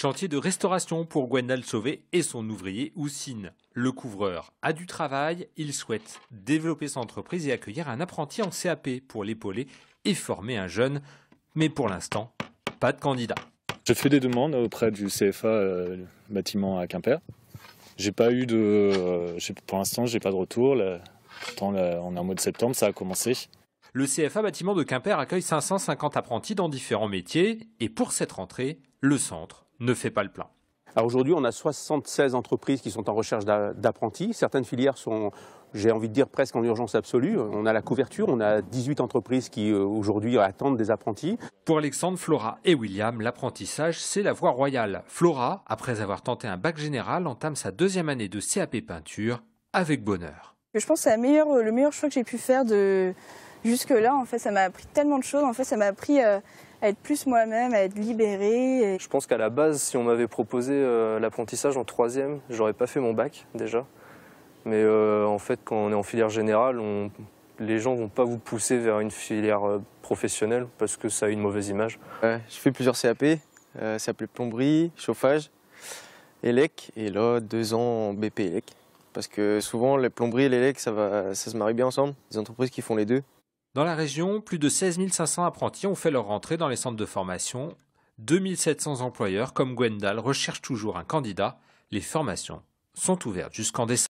Chantier de restauration pour Gwendal Sauvé et son ouvrier Houssine. Le couvreur a du travail, il souhaite développer son entreprise et accueillir un apprenti en CAP pour l'épauler et former un jeune. Mais pour l'instant, pas de candidat. J'ai fait des demandes auprès du CFA euh, bâtiment à Quimper. J'ai pas eu de. euh, pour l'instant, j'ai pas de retour. Là, pourtant, là, on est en mois de septembre, ça a commencé. Le CFA bâtiment de Quimper accueille 550 apprentis dans différents métiers et pour cette rentrée, le centre ne fait pas le plein. Alors aujourd'hui, on a 76 entreprises qui sont en recherche d'a- d'apprentis. Certaines filières sont, j'ai envie de dire, presque en urgence absolue. On a la couverture, on a 18 entreprises qui euh, aujourd'hui attendent des apprentis. Pour Alexandre, Flora et William, l'apprentissage, c'est la voie royale. Flora, après avoir tenté un bac général, entame sa deuxième année de CAP peinture avec bonheur. Je pense que c'est le meilleur choix que j'ai pu faire de jusque-là. En fait, ça m'a appris tellement de choses. En fait, ça m'a appris euh, à être plus moi-même, à être libérée. Et Je pense qu'à la base, si on m'avait proposé euh, l'apprentissage en troisième, j'aurais pas fait mon bac déjà. Mais euh, en fait, quand on est en filière générale, on- les gens vont pas vous pousser vers une filière euh, professionnelle parce que ça a une mauvaise image. Ouais, j'ai fait plusieurs CAP. Euh, ça s'appelait plomberie, chauffage, élec. Et là, deux ans en BP élec. Parce que souvent, les plomberies et l'élec, ça, va, ça se marie bien ensemble. Des entreprises qui font les deux. Dans la région, plus de 16 500 apprentis ont fait leur rentrée dans les centres de formation. 2700 employeurs comme Gwendal recherchent toujours un candidat. Les formations sont ouvertes jusqu'en décembre.